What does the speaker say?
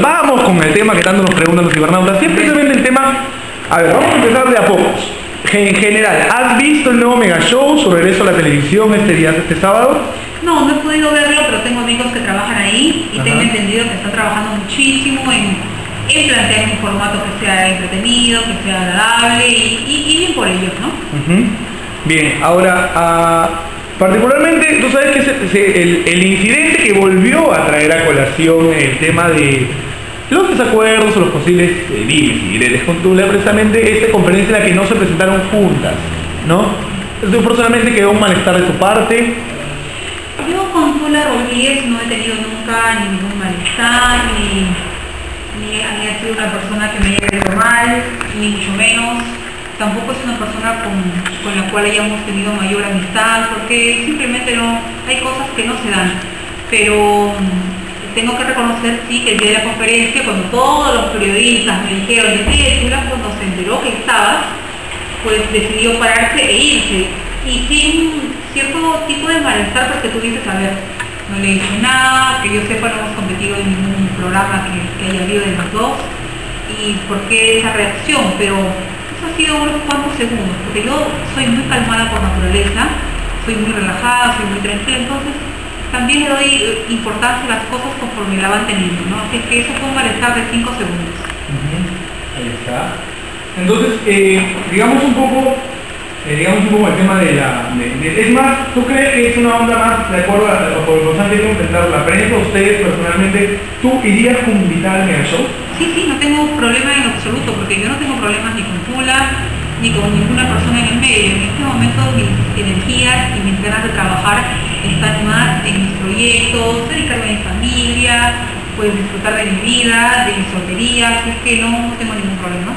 Vamos con el tema que tanto nos preguntan los cibernautas. Siempre precisamente el tema. A ver, vamos a empezar de a pocos. En general, ¿has visto el nuevo Mega Show, su regreso a la televisión este día, este sábado? No, no he podido verlo, pero tengo amigos que trabajan ahí y Ajá. tengo entendido que están trabajando muchísimo en, en plantear un formato que sea entretenido, que sea agradable y, y- y bien por ellos, ¿no? Ujú. Bien, ahora, ah, particularmente, tú sabes que el incidente que volvió a traer a colación el tema de los desacuerdos o los posibles eh, dimes y diretes con Tula, precisamente esta conferencia en la que no se presentaron juntas, ¿no? Entonces, personalmente quedó un malestar de su parte. Yo con Tula Rodríguez no he tenido nunca ningún malestar, ni, ni ha sido una persona que me haya caído mal, ni mucho menos. Tampoco es una persona con, con la cual hayamos tenido mayor amistad, porque simplemente no, hay cosas que no se dan. Pero tengo que reconocer, sí, que el día de la conferencia, cuando todos los periodistas me dijeron, el día de Tula, cuando se enteró que estabas, pues decidió pararse e irse. Y sin cierto tipo de malestar porque tú dices, a ver, no le dicho nada, que yo sepa no hemos competido en ningún programa que, que haya habido de los dos. Y por qué esa reacción, pero eso ha sido unos cuantos segundos, porque yo soy muy calmada por naturaleza, soy muy relajada, soy muy tranquila, entonces también le doy importancia a las cosas conforme la van teniendo, ¿no? Así que eso fue un malestar de 5 segundos. Ahí está. Entonces, eh, digamos un poco, eh, digamos un poco el tema de la... de- de- es más, ¿tú crees que es una onda más de acuerdo a lo que nos han enfrentar la prensa? ¿Ustedes personalmente, tú irías con invitada al Mega Show? Sí, sí, no tengo problema en absoluto, porque yo no tengo problemas ni con Tula, ni con ninguna persona en el medio. En este momento mis energías y mis ganas de trabajar más en mis proyectos, dedicarme a mi familia, pues disfrutar de mi vida, de mi soltería, así es que no tengo ningún problema.